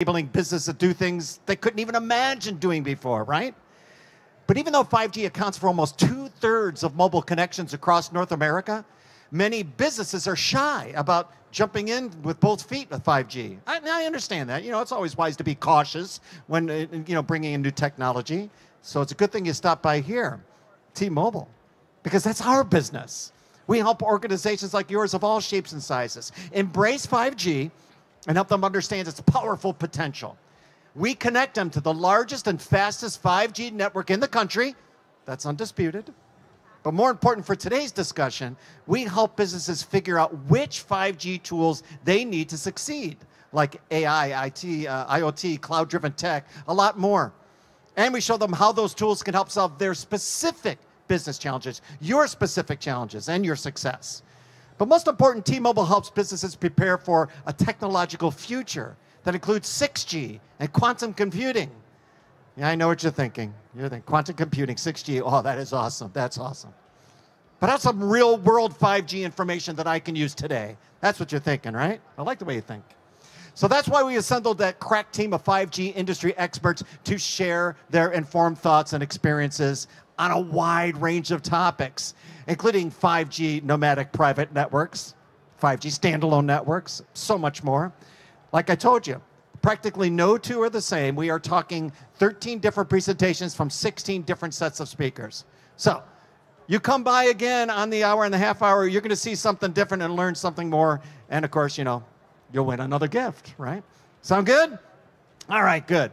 enabling business to do things they couldn't even imagine doing before, right? But even though 5G accounts for almost two thirds of mobile connections across North America, many businesses are shy about jumping in with both feet with 5G. I, I understand that. You know, it's always wise to be cautious when, uh, you know, bringing in new technology. So it's a good thing you stopped by here, T-Mobile, because that's our business. We help organizations like yours of all shapes and sizes embrace 5G and help them understand its powerful potential. We connect them to the largest and fastest 5G network in the country. That's undisputed. But more important for today's discussion, we help businesses figure out which 5G tools they need to succeed, like AI, IT, uh, IoT, cloud driven tech, a lot more. And we show them how those tools can help solve their specific business challenges, your specific challenges, and your success. But most important, T-Mobile helps businesses prepare for a technological future that includes 6G and quantum computing. Yeah, I know what you're thinking. You're thinking quantum computing, 6G. Oh, that is awesome. That's awesome. But that's some real world 5G information that I can use today. That's what you're thinking, right? I like the way you think. So that's why we assembled that crack team of 5G industry experts to share their informed thoughts and experiences on a wide range of topics, including 5G nomadic private networks, 5G standalone networks, so much more. Like I told you, practically no two are the same. We are talking 13 different presentations from 16 different sets of speakers. So, you come by again on the hour and the half hour, you're going to see something different and learn something more. And of course, you know, you'll win another gift, right? Sound good? All right, good.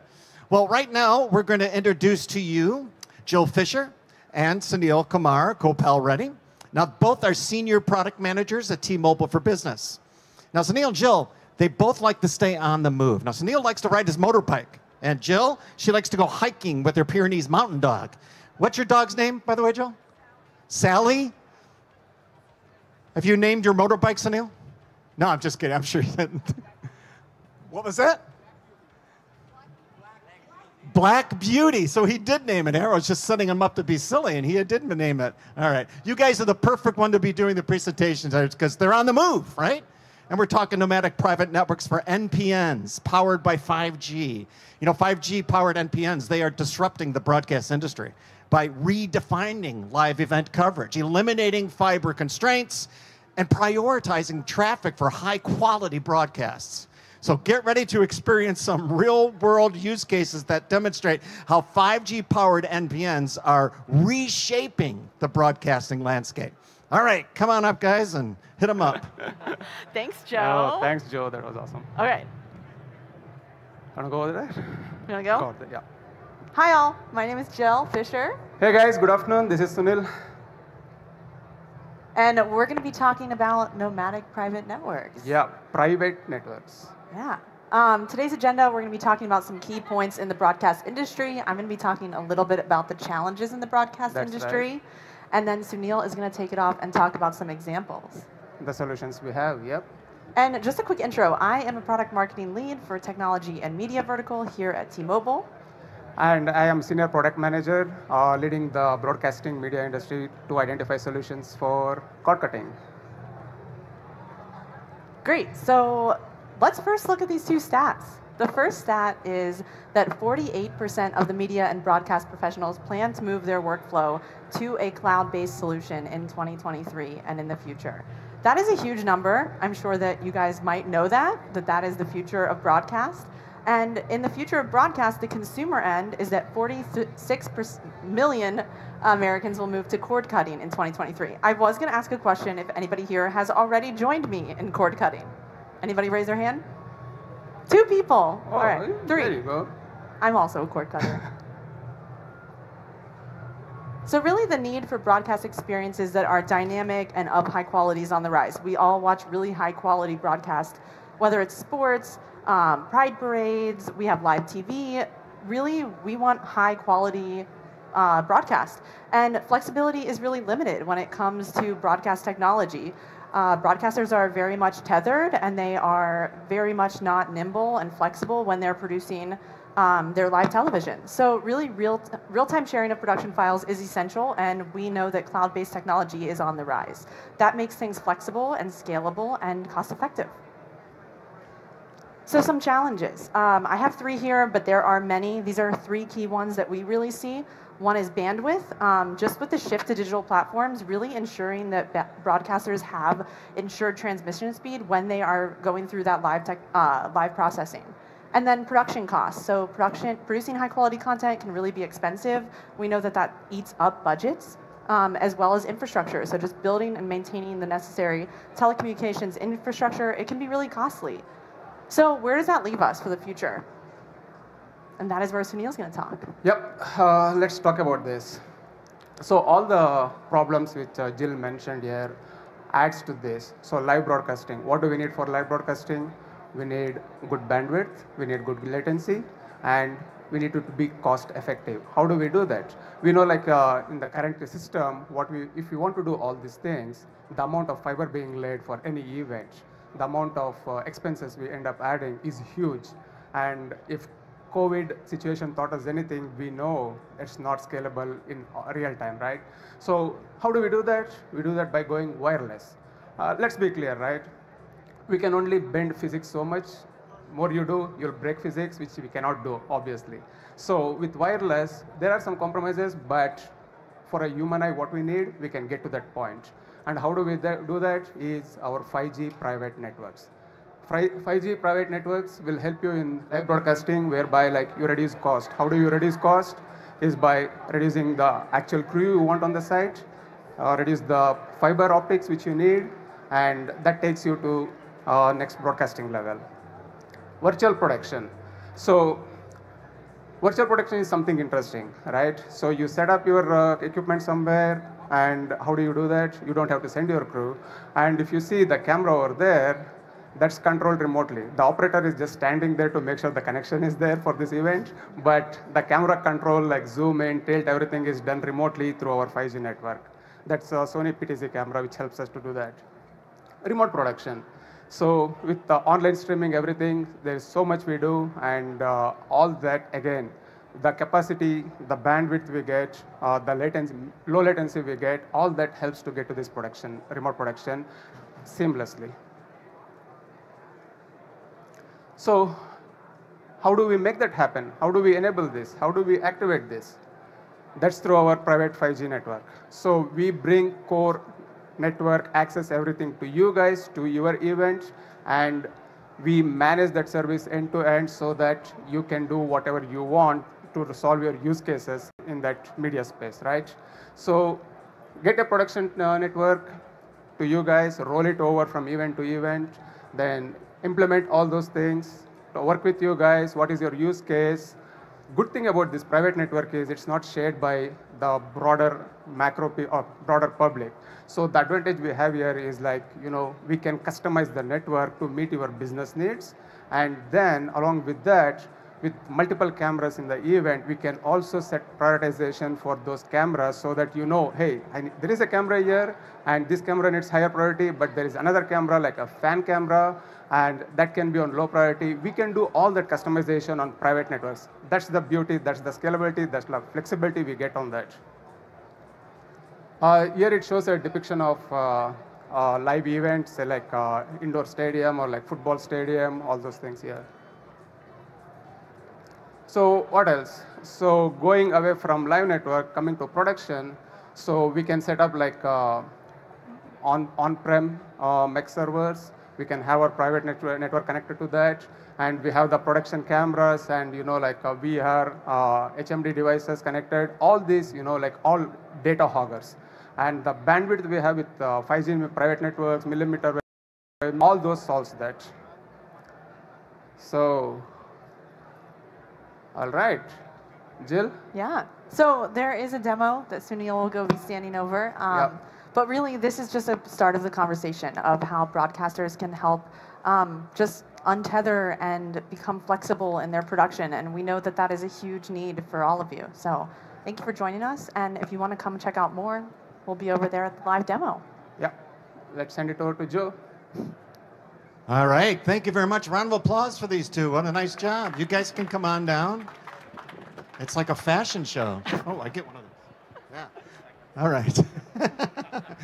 Well, right now, we're going to introduce to you Jill Fisher and Sunil Kumar Gopal Reddy. Now, both are senior product managers at T-Mobile for Business. Now, Sunil and Jill, they both like to stay on the move. Now, Sunil likes to ride his motorbike, and Jill, she likes to go hiking with her Pyrenees mountain dog. What's your dog's name, by the way, Jill? Sally? Have you named your motorbike, Sunil? No, I'm just kidding. I'm sure you didn't. what was that? Black Beauty. So he did name it. Arrow's just setting him up to be silly, and he did name it. All right. You guys are the perfect one to be doing the presentations because they're on the move, right? And we're talking nomadic private networks for NPNs powered by 5G. You know, 5G powered NPNs, they are disrupting the broadcast industry by redefining live event coverage, eliminating fiber constraints, and prioritizing traffic for high quality broadcasts. So get ready to experience some real world use cases that demonstrate how 5G powered NPNs are reshaping the broadcasting landscape. All right, come on up, guys, and hit them up. thanks, oh, Joe. Oh, thanks, Joe. That was awesome. All right. Want to go over there? You want to go? Go there, yeah. Hi, all. My name is Jill Fisher, Hey guys, good afternoon. This is Sunil. and we're going to be talking about nomadic private networks. Yeah, private networks. Yeah. Um, today's agenda, we're going to be talking about some key points in the broadcast industry. I'm going to be talking a little bit about the challenges in the broadcast That's industry. right. And then Sunil is going to take it off and talk about some examples. The solutions we have. Yep. And just a quick intro I am a product marketing lead for technology and media vertical here at T Mobile. And I am senior product manager, uh, leading the broadcasting media industry to identify solutions for cord cutting. Great. So let's first look at these two stats. The first stat is that 48% of the media and broadcast professionals plan to move their workflow to a cloud based solution in 2023 and in the future. That is a huge number. I'm sure that you guys might know that, that that is the future of broadcast. And in the future of broadcast, the consumer end is that 46 million Americans will move to cord cutting in 2023. I was going to ask a question if anybody here has already joined me in cord cutting. Anybody raise their hand? Two people. All right, Oh, There you three. go. I'm also a cord cutter. So really the need for broadcast experiences that are dynamic and of high quality is on the rise. We all watch really high quality broadcast, whether it's sports, um, pride parades, we have live TV. Really, we want high quality uh, broadcast. And flexibility is really limited when it comes to broadcast technology. Uh, broadcasters are very much tethered and they are very much not nimble and flexible when they're producing um, their live television. So really real, real-time sharing of production files is essential and we know that cloud-based technology is on the rise. That makes things flexible and scalable and cost-effective. So some challenges. Um, I have three here, but there are many. These are three key ones that we really see. One is bandwidth. Um, just with the shift to digital platforms, really ensuring that broadcasters have ensured transmission speed when they are going through that live tech, uh, live processing. And then production costs. So production, producing high quality content can really be expensive. We know that that eats up budgets. Um, as well as infrastructure. So just building and maintaining the necessary telecommunications infrastructure, it can be really costly. So where does that leave us for the future? And that is where Sunil's going to talk. Yep, uh, let's talk about this. So all the problems which uh, Jill mentioned here adds to this. So live broadcasting, what do we need for live broadcasting? We need good bandwidth, we need good latency, and we need to be cost effective. How do we do that? We know like uh, in the current system, what we, if we want to do all these things, the amount of fiber being laid for any event, the amount of uh, expenses we end up adding is huge. And if COVID situation taught us anything, we know it's not scalable in uh, real time, right? So how do we do that? We do that by going wireless. Uh, let's be clear, right? We can only bend physics so much. More you do, you'll break physics, which we cannot do, obviously. So with wireless, there are some compromises, but for a human eye, what we need, we can get to that point. And how do we do that is our 5G private networks. 5G private networks will help you in live broadcasting whereby like you reduce cost. How do you reduce cost? Is by reducing the actual crew you want on the site, uh, reduce the fiber optics which you need, and that takes you to uh, next broadcasting level. Virtual production. So virtual production is something interesting, right? So you set up your uh, equipment somewhere, and how do you do that? You don't have to send your crew. And if you see the camera over there, that's controlled remotely. The operator is just standing there to make sure the connection is there for this event, but the camera control like zoom in, tilt, everything is done remotely through our 5G network. That's a Sony PTZ camera which helps us to do that. Remote production. So with the online streaming, everything, there's so much we do and uh, all that again, the capacity, the bandwidth we get, uh, the latency, low latency we get, all that helps to get to this production, remote production seamlessly. So how do we make that happen? How do we enable this? How do we activate this? That's through our private 5G network. So we bring core network access everything to you guys, to your events, and we manage that service end to end so that you can do whatever you want to solve your use cases in that media space, right? So get a production uh, network to you guys, roll it over from event to event, then implement all those things, work with you guys, what is your use case. Good thing about this private network is it's not shared by the broader macro or broader public. So the advantage we have here is like, you know, we can customize the network to meet your business needs. And then along with that, with multiple cameras in the event, we can also set prioritization for those cameras so that you know, hey, there is a camera here and this camera needs higher priority, but there is another camera like a fan camera and that can be on low priority. We can do all that customization on private networks. That's the beauty, that's the scalability, that's the flexibility we get on that. Uh, here it shows a depiction of uh, uh, live events, say like uh, indoor stadium or like football stadium, all those things here. So what else? So going away from live network, coming to production, so we can set up like uh, on on-prem uh, MEC servers. We can have our private network, network connected to that, and we have the production cameras and you know like uh, VR, uh, HMD devices connected. All these, you know, like all data hoggers, and the bandwidth we have with 5G uh, private networks, millimeter, wave, all those solves that. So all right. Jill? Yeah. So there is a demo that Sunil will go be standing over. Um, yep. But really, this is just a start of the conversation of how broadcasters can help um, just untether and become flexible in their production. And we know that that is a huge need for all of you. So thank you for joining us. And if you want to come check out more, we'll be over there at the live demo. Yeah. Let's send it over to Joe. All right. Thank you very much. Round of applause for these two. What a nice job. You guys can come on down. It's like a fashion show. Oh, I get one of those. Yeah. All right.